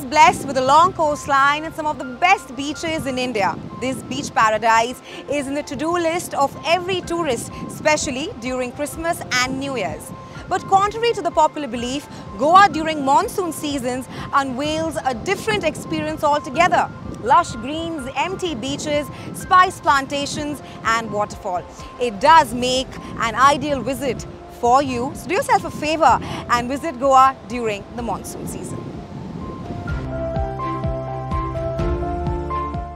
is blessed with a long coastline and some of the best beaches in India. This beach paradise is in the to-do list of every tourist, especially during Christmas and New Year's. But contrary to the popular belief, Goa during monsoon seasons unveils a different experience altogether. Lush greens, empty beaches, spice plantations and waterfall. It does make an ideal visit for you. So do yourself a favor and visit Goa during the monsoon season.